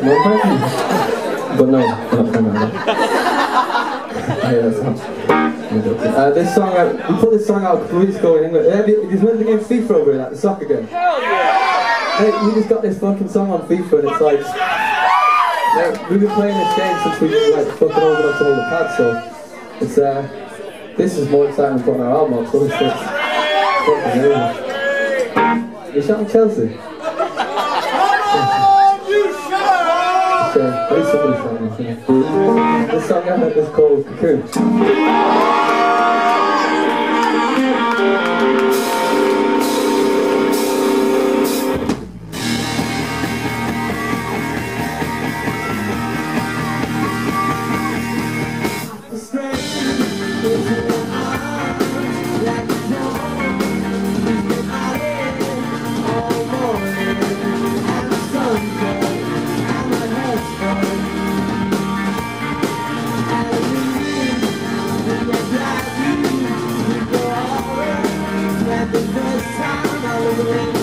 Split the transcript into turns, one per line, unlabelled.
man. Thank you. But no, not coming out. Yeah, that's not. Uh, this song, uh, we put this song out a couple weeks ago in England. Have you the game FIFA over here, like the soccer game?
Hell yeah!
Hey, we just got this fucking song on FIFA and it's like, like we've been playing this game since we like fucking opened up to all the pads, so it's uh, this is more exciting than putting our album out, so it's, it's fucking amazing. You shouting Chelsea? Least somebody's shouting. yeah. This song I heard is called Cocoon.
Something